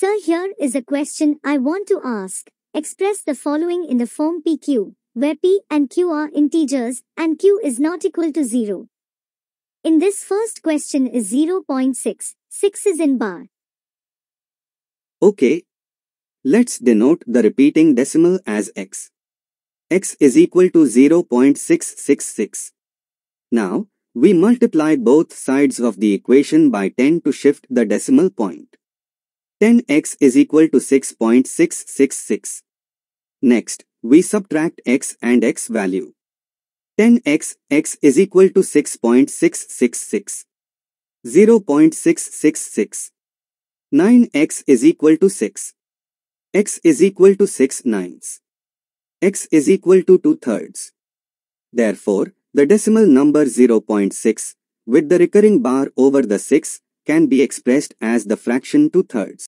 Sir, here is a question I want to ask. Express the following in the form PQ, where P and Q are integers and Q is not equal to 0. In this first question is 0.6, 6 is in bar. Okay. Let's denote the repeating decimal as x. x is equal to 0.666. Now, we multiply both sides of the equation by 10 to shift the decimal point. 10x is equal to 6.666. Next, we subtract x and x value. 10x, x is equal to 6.666. 0.666. 9x is equal to 6. x is equal to 6 ninths. x is equal to 2 thirds. Therefore, the decimal number 0.6 with the recurring bar over the 6 can be expressed as the fraction 2 thirds.